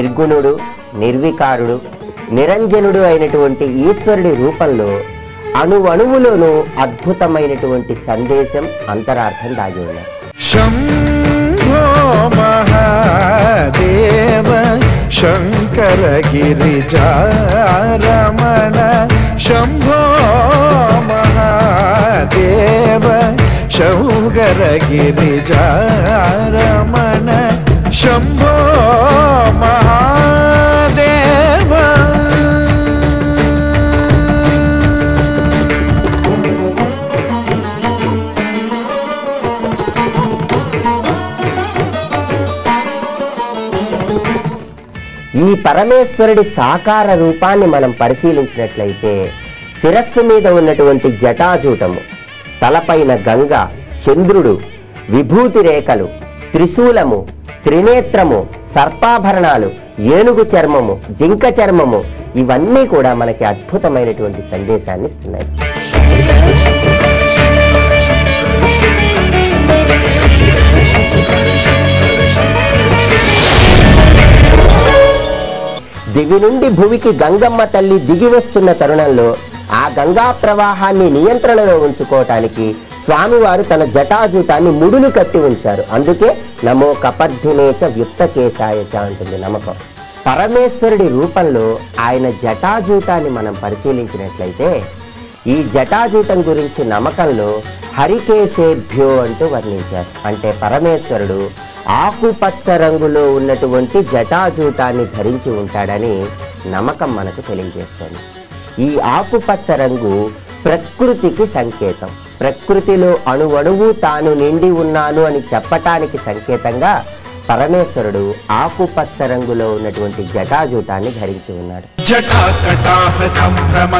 నిర్గుణుడు నిర్వికారుడు నిరంజనుడు అయినటువంటి ఈశ్వరుడి రూపంలో అణువణువులోనూ అద్భుతమైనటువంటి సందేశం అంతరార్థం దాగి ఉన్నాయి శంకర గిరిజారమణ శంభో శంభో పరమేశ్వరుడి సాకార రూపాన్ని మనం పరిశీలించినట్లయితే శిరస్సు మీద ఉన్నటువంటి జటాజూటము తలపైన గంగ చంద్రుడు విభూతి రేఖలు త్రిశూలము త్రినేత్రము సర్పాభరణాలు ఏనుగు చర్మము జింక చర్మము ఇవన్నీ కూడా మనకి అద్భుతమైనటువంటి సందేశాన్ని ఇస్తున్నాయి. దివి నుండి భూమికి గంగమ్మ తల్లి దిగి వస్తున్న తరుణంలో ఆ గంగా ప్రవాహాన్ని నియంత్రణలో ఉంచుకోవటానికి స్వామివారు తన జటాజూటాన్ని ముడులు కట్టి ఉంచారు. అందుకే నమో కపర్ధినేచ వ్యుక్త కేశాయచ అంటుంది నమ్మకం. పరమేశ్వరుడి రూపంలో ఆయన జటాజూటాన్ని మనం పరిశీలించినట్లయితే ఈ జటాజూటం గురించి నమ్మకంలో హరికేశేభ్యో అంటూ వర్ణించారు. అంటే పరమేశ్వరుడు ఆకుపచ్చ రంగులో ఉన్నటువంటి జటాజూటాన్ని ధరించి ఉంటాడని నమ్మకం మనకు తెలియజేస్తుంది. ఈ ఆకుపచ్చ రంగు ప్రకృతికి సంకేతం. ప్రకృతిలో అణువణువు తాను నిండి ఉన్నాను అని చెప్పటానికి సంకేతంగా పరమేశ్వరుడు ఆకుపచ్చ రంగులో ఉన్నటువంటి జటాజూటాన్ని ధరించి ఉన్నాడు. జటాకటాహ సంభ్రమ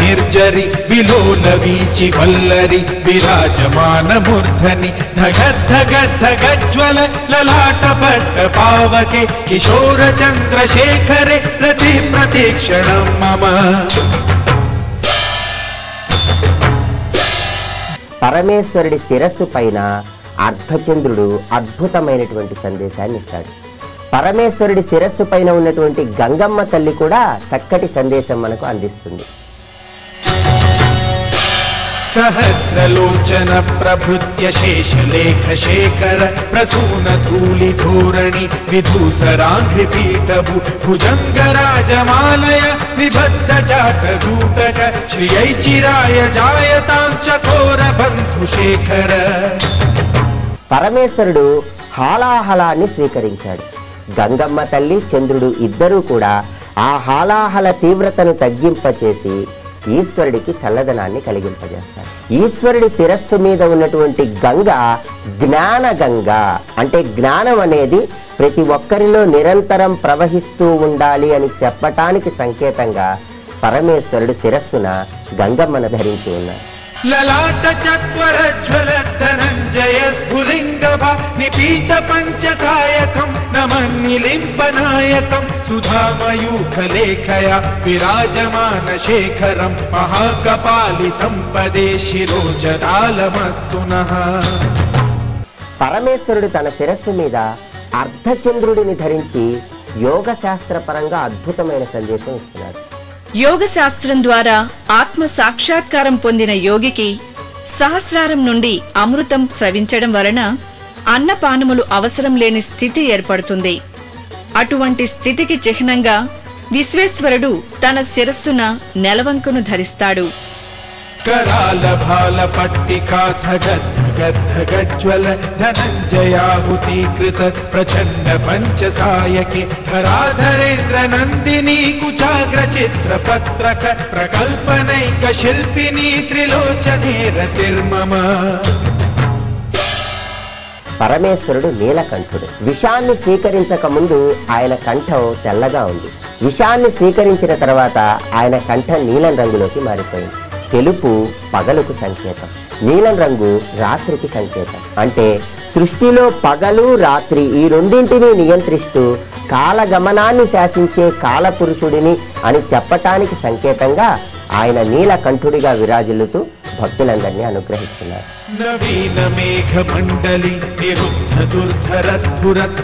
నిర్జరి విలోల వీచి వల్లరి విరాజమాన మూర్ధని ధగ ధగ ధగజ్వల లలాట పట్ట పావకే కిశోర చంద్రశేఖరే ప్రతి ప్రతీక్షణం మమ. పరమేశ్వరుడి శిరస్సు పైన అర్ధచంద్రుడు అద్భుతమైనటువంటి సందేశాన్ని ఇస్తాడు పరమేశ్వరుడి శిరస్సు పైన ఉన్నటువంటి గంగమ్మ తల్లి కూడా చక్కటి సందేశం మనకు అందిస్తుంది. సహస్రలోచన ప్రభృత్య శేషలేఖ శేఖర ప్రసూన ధూళి ధోరణి విధూసరాంఘ్రి పీఠభు భుజంగరాజమాలయ నిబద్ధ చాట జూటక శ్రియై చిరాయ జాయతాం చకోర బంధు శేఖర. పరమేశ్వరుడు హాలాహలాన్ని స్వీకరించాడు. గంగమ్మ తల్లి చంద్రుడు ఇద్దరూ కూడా ఆ హాలాహల తీవ్రతను తగ్గింపచేసి ఈశ్వరుడికి చల్లదనాన్ని కలిగింపజేస్తారు ఈశ్వరుడి శిరస్సు మీద ఉన్నటువంటి గంగ జ్ఞాన గంగ. అంటే జ్ఞానం అనేది ప్రతి ఒక్కరిలో నిరంతరం ప్రవహిస్తూ ఉండాలి అని చెప్పటానికి సంకేతంగా పరమేశ్వరుడు శిరస్సున గంగమ్మను ధరించి ఉన్నారు ధనంజయ స్ఫులింగభ నిపీత పంచసాయకం నమన్నిలింప నాయకం సుధామయూఖలేఖయ విరాజమాన శేఖరం మహాకపాలి సంపదే శిరోజదాలమస్తు నః పరమేశ్వరుడు తన శిరస్సు మీద అర్ధచంద్రుడిని ధరించి యోగ శాస్త్రపరంగా అద్భుతమైన సందేశం ఇస్తున్నాడు. యోగ శాస్త్రం ద్వారా ఆత్మ సాక్షాత్కారం పొందిన యోగికి సహస్రారం నుండి అమృతం స్రవించడం వలన అన్నపానములు అవసరం లేని స్థితి ఏర్పడుతుంది. అటువంటి స్థితికి చిహ్నంగా విశ్వేశ్వరుడు తన శిరస్సున నెలవంకును ధరిస్తాడు. కరాల భాల धग धग धगज्वल धनञ्जयाहुतीकृत प्रचण्ड पञ्चसायके धराधरेन्द्र नन्दिनी कुचाग्र चित्रपत्रक प्रकल्पनैक शिल्पिनी त्रिलोचने रतिर्मम పరమేశ్వరుడు నీలకంఠుడు విషాన్ని స్వీకరించక ముందు ఆయన కంఠం తెల్లగా ఉంది విషాన్ని స్వీకరించిన తర్వాత ఆయన కంఠం నీలం రంగులోకి మారిపోయింది తెలుపు పగలుకు సంకేతం నీలం రంగు రాత్రికి సంకేతం. అంటే సృష్టిలో పగలు రాత్రి ఈ రెండింటినీ నియంత్రిస్తూ కాలగమనాన్ని శాసించే కాలపురుషుడిని అని చెప్పటానికి సంకేతంగా ఆయన నీలకంఠుడిగా విరాజిల్లుతూ భక్తులందరినీ అనుగ్రహిస్తున్నారు. నవీన మేఘ మండలి నిరుద్ధ దుర్ధర స్ఫురత్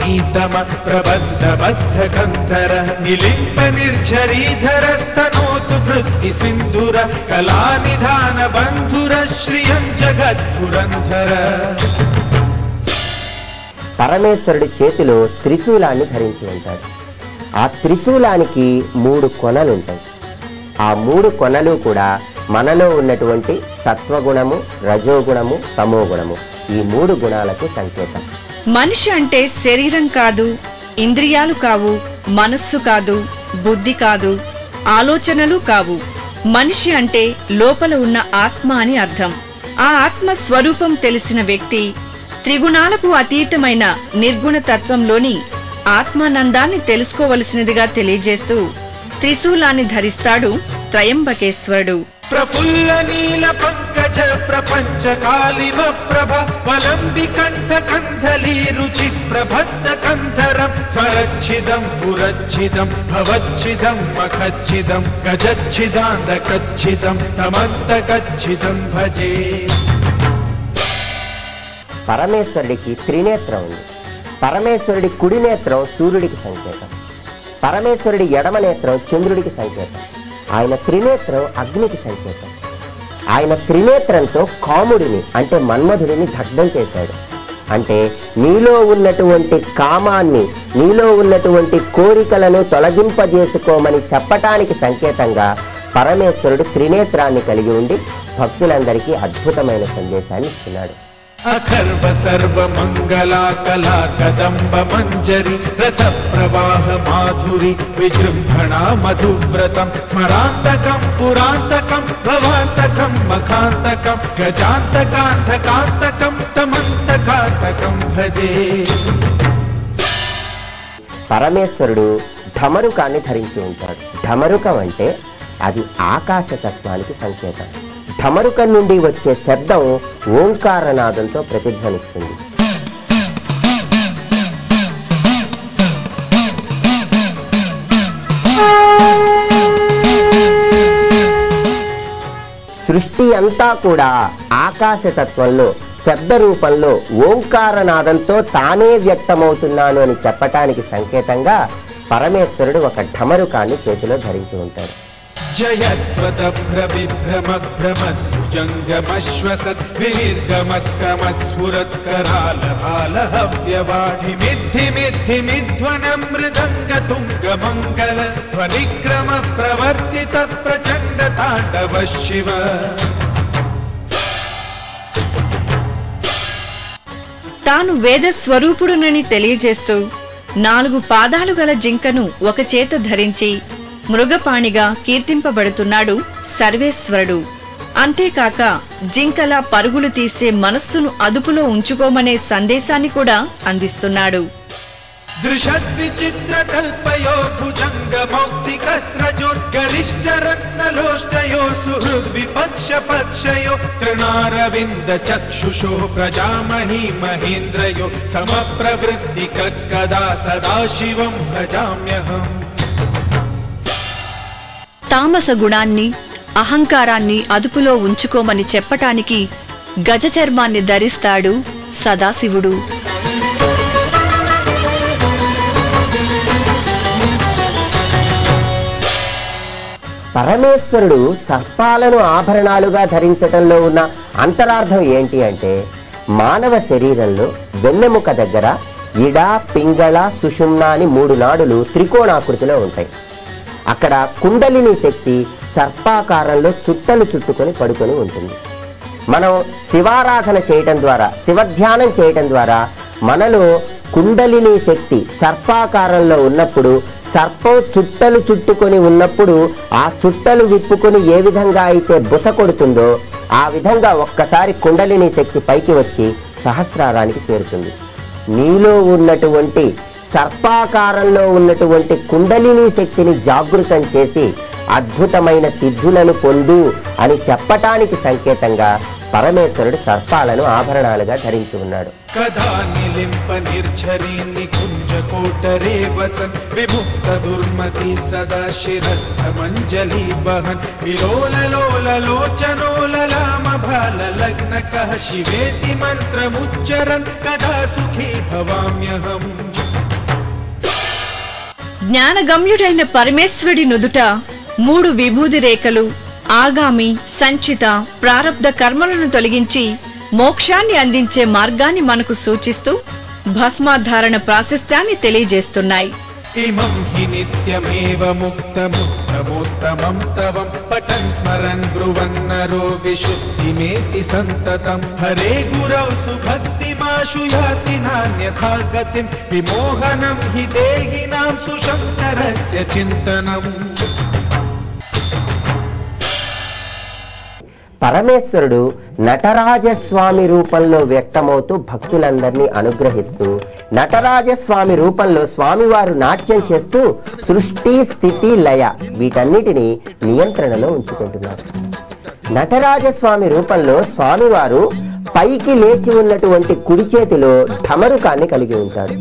నీతమ ప్రబద్ధ బద్ధ కంధర నిలింప నిర్ఝరీధర స్తనోతు వృత్తి సింధుర కళా నిధాన బంధుర శ్రియం జగద్ధురంధర పరమేశ్వరుడి చేతిలో త్రిశూలాన్ని ధరించి ఉంటాడు ఆ త్రిశూలానికి మూడు కొనలు ఉంటాయి ఆ మూడు కొనలు కూడా మనలో ఉన్నటువంటి సత్వగుణము రజోగుణము తమోగుణము. ఈ మూడు గుణాలకు సంకేతం. మనిషి అంటే శరీరం కాదు ఇంద్రియాలు కావు మనస్సు కాదు బుద్ధి కాదు ఆలోచనలు కావు. మనిషి అంటే లోపల ఉన్న ఆత్మ అని అర్థం. ఆ ఆత్మ స్వరూపం తెలిసిన వ్యక్తి త్రిగుణాలకు అతీతమైన నిర్గుణ తత్వంలోని ఆత్మానందాన్ని తెలుసుకోవలసినదిగా తెలియజేస్తూ త్రిశూలాన్ని ధరిస్తాడు త్రయంబకేశ్వరుడు. ప్రఫుల్ల నీల పంకజ ప్రపంచ కాలిమ ప్రభ వలంబి కంఠ కంధలీ రుచి ప్రబద్ధ కంధరం స్వరచ్చిదం పురచ్చిదం భవచ్చిదం మఖచ్చిదం గజచ్చిదాంద కచ్చిదం తమంత కచ్చిదం భజే. పరమేశ్వరుడికి త్రినేత్రం ఉంది. పరమేశ్వరుడి కుడి నేత్రం సూర్యుడికి సంకేతం. పరమేశ్వరుడి ఎడమ నేత్రం చంద్రుడికి సంకేతం ఆయన త్రినేత్రం అగ్నికి సంకేతం ఆయన త్రినేత్రంతో కాముడిని అంటే మన్మధుడిని దగ్ధం చేశాడు. అంటే నీలో ఉన్నటువంటి కామాన్ని నీలో ఉన్నటువంటి కోరికలను తొలగింపజేసుకోమని చెప్పటానికి సంకేతంగా పరమేశ్వరుడు త్రినేత్రాన్ని కలిగి ఉండి భక్తులందరికీ అద్భుతమైన సందేశాన్ని ఇస్తున్నాడు. అఖర్వ సర్వ మంగళా కళా కదంబ మంజరి రస ప్రవాహ మాధురి విజృంభణ మధువ్రతం స్మరాంతకం పురాంతకం భవాంతకం మఖాంతకం గజాంతకాంతకాంతకం తమంతకాంతకం భజే పరమేశ్వరుడు ధమరుకాన్ని ధరించి ఉంటాడు. ధమరుకం అంటే అది ఆకాశతత్వానికి సంకేతం. ఢమరుకం నుండి వచ్చే శబ్దం ఓంకారనాదంతో ప్రతిధ్వనిస్తుంది. సృష్టి అంతా కూడా ఆకాశతత్వంలో శబ్ద రూపంలో ఓంకారనాదంతో తానే వ్యక్తమవుతున్నాను అని చెప్పటానికి సంకేతంగా పరమేశ్వరుడు ఒక ఢమరుకాన్ని చేతిలో ధరించి ఉంటాడు. జయత్వతభ్రవిభ్రమద్భ్రమద్భుజంగమశ్వసత్ వినిర్గమత్కమత్స్ఫురత్కరాలభాలహవ్యవాఢి మిద్ధి మిద్ధి మిధ్వనం మృదంగ తుంగమంగళ ధ్వనిక్రమ ప్రవర్తిత ప్రచండ తాండవ శివ తాను వేద స్వరూపుడునని తెలియజేస్తూ నాలుగు పాదాలు గల జింకను ఒక చేత ధరించి మృగపాణిగా కీర్తింపబడుతున్నాడు సర్వేశ్వరుడు. అంతేకాక జింకల పరుగులు తీసే మనస్సును అదుపులో ఉంచుకోమనే సందేశాన్ని కూడా అందిస్తున్నాడు. దృశద్విచిత్ర కల్పయో భుజంగ మౌక్తిక స్రజో రత్నలోష్టయో సుహృద్ విపక్ష పక్షయో తృణారవింద చక్షుషో ప్రజామహీ మహేంద్రయో సమప్రవృత్తి కదా సదాశివం భజామ్యహం. తామస గుణాన్ని అహంకారాన్ని అదుపులో ఉంచుకోమని చెప్పటానికి గజచర్మాన్ని ధరిస్తాడు సదాశివుడు. పరమేశ్వరుడు సర్పాలను ఆభరణాలుగా ధరించటంలో ఉన్న అంతరార్థం ఏంటి అంటే మానవ శరీరంలో వెన్నెముక దగ్గర ఇడ పింగళ సుషుమ్న అని మూడు నాడులు త్రికోణాకృతిలో ఉంటాయి. అక్కడ కుండలిని శక్తి సర్పాకారంలో చుట్టలు చుట్టుకొని పడుకొని ఉంటుంది. మనం శివారాధన చేయటం ద్వారా శివధ్యానం చేయటం ద్వారా మనలో కుండలిని శక్తి సర్పాకారంలో ఉన్నప్పుడు సర్పం చుట్టలు చుట్టుకొని ఉన్నప్పుడు ఆ చుట్టలు విప్పుకొని ఏ విధంగా అయితే బుస కొడుతుందో ఆ విధంగా ఒక్కసారి కుండలిని శక్తి పైకి వచ్చి సహస్రారానికి చేరుతుంది. నీలో ఉన్నటువంటి సర్పాకారంలో ఉన్నటువంటి కుండలిని శక్తిని జాగృతం చేసి అద్భుతమైన సిద్ధులను పొందు అని చెప్పటానికి సంకేతంగా పరమేశ్వరుడు సర్పాలను ఆభరణాలుగా ధరించి ఉన్నాడు. శివేతి కదా సుఖీ భవామ్యహం జ్ఞానగమ్యుడైన పరమేశ్వరి నుదుట మూడు విభూది రేఖలు ఆగామి సంచిత ప్రారబ్ధ కర్మలను తొలగించి మోక్షాన్ని అందించే మార్గాన్ని మనకు సూచిస్తూ భస్మాధారణ ప్రాశస్త్యాన్ని తెలియజేస్తున్నాయి. इमं हि नित्यमेव नित्यमेवमुक्तमुक्तमुत्तमं तवं पठन् स्मरन् ब्रुवन्नरो विशुद्धिमेति सन्ततं। हरे गुरौ सुभक्तिमाशु याति नान्यथा गतिं। विमोहनं हि देहिनां सुशङ्करस्य चिन्तनम्। పరమేశ్వరుడు నటరాజస్వామి రూపంలో వ్యక్తమవుతూ భక్తులందరినీ అనుగ్రహిస్తూ నటరాజస్వామి రూపంలో స్వామివారు నాట్యం చేస్తూ సృష్టి స్థితి లయ వీటన్నిటినీ నియంత్రణలో ఉంచుకుంటున్నారు. నటరాజస్వామి రూపంలో స్వామివారు పైకి లేచి ఉన్నటువంటి కుడి చేతిలో ఢమరుకాన్ని కలిగి ఉంటాడు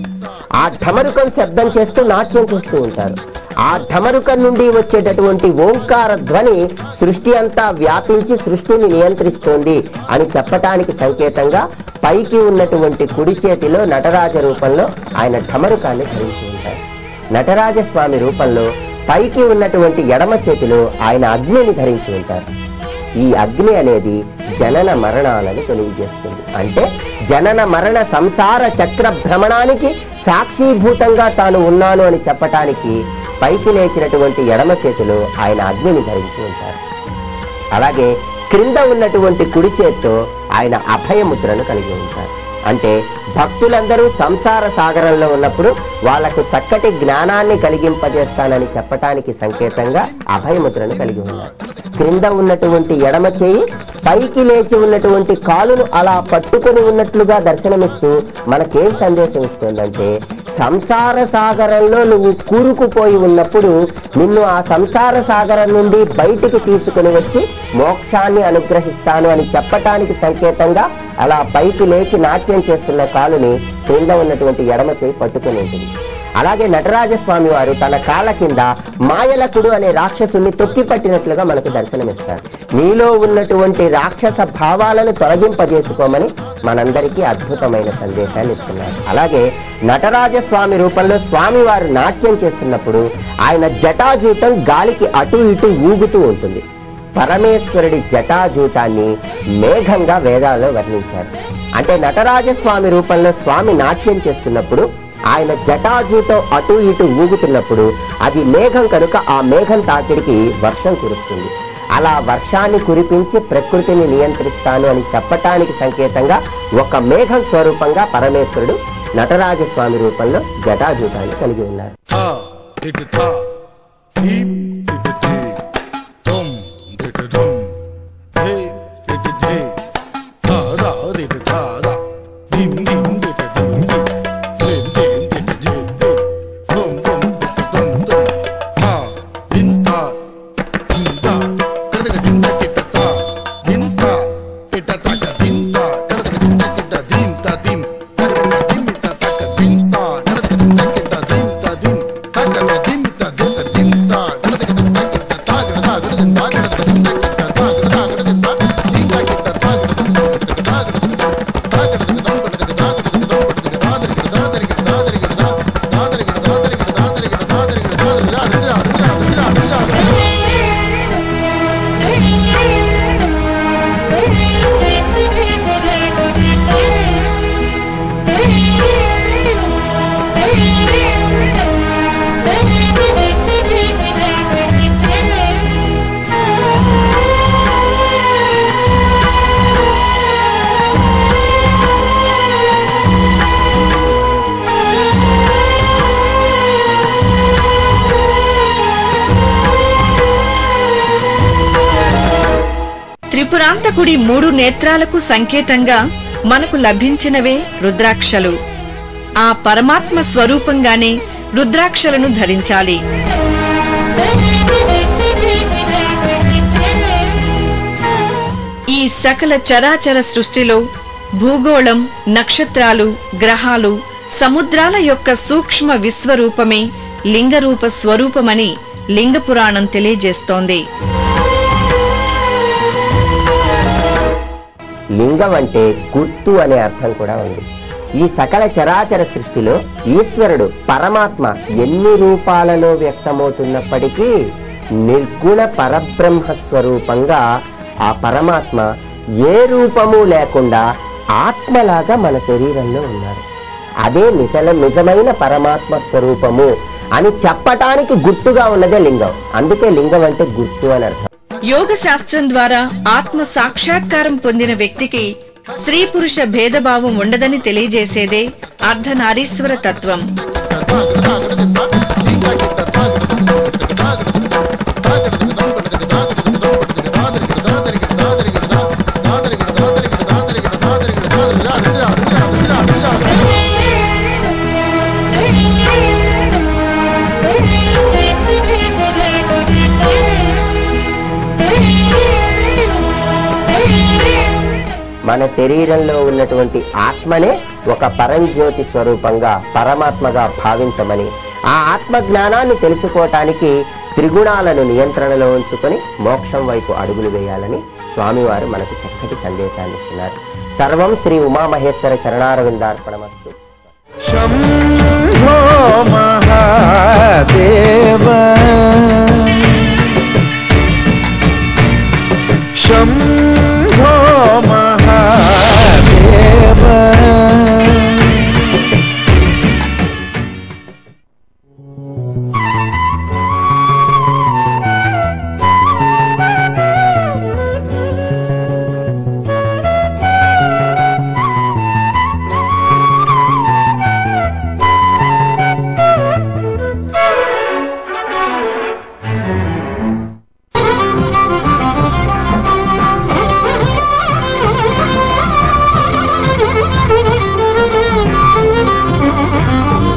ఆ ఢమరుకం శబ్దం చేస్తూ నాట్యం చేస్తూ ఉంటారు. ఆ ఢమరుక నుండి వచ్చేటటువంటి ఓంకార ధ్వని సృష్టి అంతా వ్యాపించి సృష్టిని నియంత్రిస్తోంది అని చెప్పటానికి సంకేతంగా పైకి ఉన్నటువంటి కుడి చేతిలో నటరాజ రూపంలో ఆయన ఢమరుకాన్ని ధరించి ఉంటారు నటరాజస్వామి రూపంలో పైకి ఉన్నటువంటి ఎడమ చేతిలో ఆయన అగ్నిని ధరించి ఉంటారు. ఈ అగ్ని అనేది జనన మరణాలను తెలియజేస్తుంది. అంటే జనన మరణ సంసార చక్ర భ్రమణానికి సాక్షీభూతంగా తాను ఉన్నాను అని చెప్పటానికి పైకి లేచినటువంటి ఎడమ చేతిలో ఆయన అగ్నిని ధరించి ఉంటారు. అలాగే క్రింద ఉన్నటువంటి కుడి చేత్తో ఆయన అభయముద్రను కలిగి ఉంటారు. అంటే భక్తులందరూ సంసార సాగరంలో ఉన్నప్పుడు వాళ్ళకు చక్కటి జ్ఞానాన్ని కలిగింపజేస్తానని చెప్పటానికి సంకేతంగా అభయముద్రను కలిగి ఉన్నారు. క్రింద ఉన్నటువంటి ఎడమ చేయి పైకి లేచి ఉన్నటువంటి కాలును అలా పట్టుకొని ఉన్నట్లుగా దర్శనమిస్తూ మనకేం సందేశం ఇస్తుందంటే సంసార సాగరంలో నువ్వు కూరుకుపోయి ఉన్నప్పుడు నిన్ను ఆ సంసార సాగరం నుండి బయటికి తీసుకుని వచ్చి మోక్షాన్ని అనుగ్రహిస్తాను అని చెప్పటానికి సంకేతంగా అలా పైకి లేచి నాట్యం చేస్తున్న కాలుని క్రింద ఉన్నటువంటి ఎడమ చేయి పట్టుకుని ఉంటుంది. అలాగే నటరాజస్వామి వారు తన కాళ్ళ కింద మాయలకుడు అనే రాక్షసుని తొక్కిపట్టినట్లుగా మనకు దర్శనమిస్తారు. నీలో ఉన్నటువంటి రాక్షస భావాలను తొలగింపజేసుకోమని మనందరికీ అద్భుతమైన సందేశాన్ని ఇస్తున్నారు. అలాగే నటరాజస్వామి రూపంలో స్వామివారు నాట్యం చేస్తున్నప్పుడు ఆయన జటాజూటం గాలికి అటు ఇటు ఊగుతూ ఉంటుంది. పరమేశ్వరుడి జటాజూటాన్ని మేఘంగా వేదాల్లో వర్ణించారు. అంటే నటరాజస్వామి రూపంలో స్వామి నాట్యం చేస్తున్నప్పుడు ఆయన జటాజూటం అటు ఇటు ఊగుతున్నప్పుడు అది మేఘం కనుక ఆ మేఘం తాకిడికి వర్షం కురుస్తుంది. అలా వర్షాన్ని కురిపించి ప్రకృతిని నియంత్రిస్తాను అని చెప్పటానికి సంకేతంగా ఒక మేఘం స్వరూపంగా పరమేశ్వరుడు నటరాజస్వామి రూపంలో జటాజూటాన్ని కలిగి ఉన్నారు. శాంతకుడి మూడు నేత్రాలకు సంకేతంగా మనకు లభించినవే రుద్రాక్షలు. ఆ పరమాత్మ స్వరూపంగానే రుద్రాక్షలను ధరించాలి. ఈ సకల చరాచర సృష్టిలో భూగోళం నక్షత్రాలు గ్రహాలు సముద్రాల యొక్క సూక్ష్మ విశ్వరూపమే లింగరూప స్వరూపమని లింగ పురాణం తెలియజేస్తోంది. లింగం అంటే గుర్తు అనే అర్థం కూడా ఉంది. ఈ సకల చరాచర సృష్టిలో ఈశ్వరుడు పరమాత్మ ఎన్ని రూపాలలో వ్యక్తమవుతున్నప్పటికీ నిర్గుణ పరబ్రహ్మ స్వరూపంగా ఆ పరమాత్మ ఏ రూపము లేకుండా ఆత్మలాగా మన శరీరంలో ఉన్నారు అదే నిజల నిజమైన పరమాత్మ స్వరూపము అని చెప్పటానికి గుర్తుగా ఉన్నదే లింగం. అందుకే లింగం అంటే గుర్తు అని అర్థం. యోగ శాస్త్రం ద్వారా ఆత్మ సాక్షాత్కారం పొందిన వ్యక్తికి స్త్రీ పురుష భేదభావం ఉండదని తెలియజేసేదే అర్ధనారీశ్వర తత్వం. మన శరీరంలో ఉన్నటువంటి ఆత్మనే ఒక పరంజ్యోతి స్వరూపంగా పరమాత్మగా భావించమని ఆ ఆత్మ జ్ఞానాన్ని తెలుసుకోవటానికి త్రిగుణాలను నియంత్రణలో ఉంచుకొని మోక్షం వైపు అడుగులు వేయాలని స్వామివారు మనకు చక్కటి సందేశాన్ని ఇస్తున్నారు. సర్వం శ్రీ ఉమామహేశ్వర చరణారవిందార్పణమస్తు. మహాదేవ.